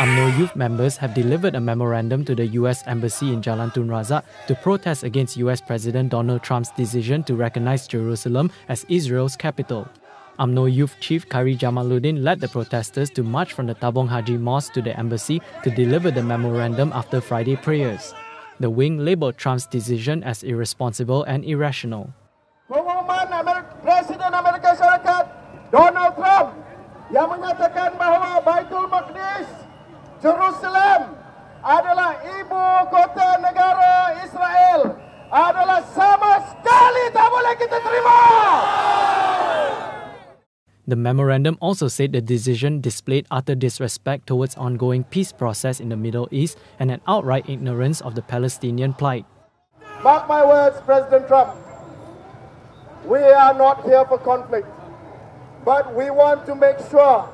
UMNO youth members have delivered a memorandum to the US Embassy in Jalan Tun Razak to protest against US President Donald Trump's decision to recognize Jerusalem as Israel's capital. UMNO Youth Chief Khairy Jamaluddin led the protesters to march from the Tabung Haji Mosque to the embassy to deliver the memorandum after Friday prayers. The wing labelled Trump's decision as irresponsible and irrational. Pengumuman Presiden Amerika Syarikat Donald Trump yang Baitul Maqdis Jerusalem adalah ibu kota negara Israel adalah sama sekali tak boleh kita terima. The memorandum also said the decision displayed utter disrespect towards ongoing peace process in the Middle East and an outright ignorance of the Palestinian plight. Mark my words, President Trump. We are not here for conflict, but we want to make sure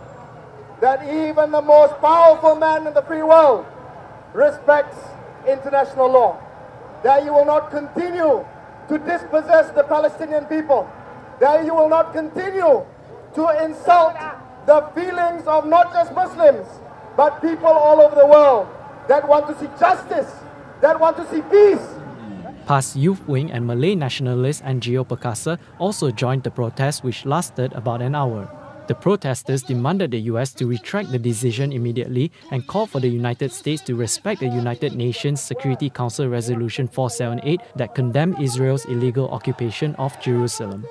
that even the most powerful man in the free world respects international law. That you will not continue to dispossess the Palestinian people. That you will not continue to insult the feelings of not just Muslims, but people all over the world that want to see justice, that want to see peace. PAS Youth Wing and Malay nationalist NGO Perkasa also joined the protest, which lasted about an hour. The protesters demanded the US to retract the decision immediately and called for the United States to respect the United Nations Security Council Resolution 478 that condemned Israel's illegal occupation of Jerusalem.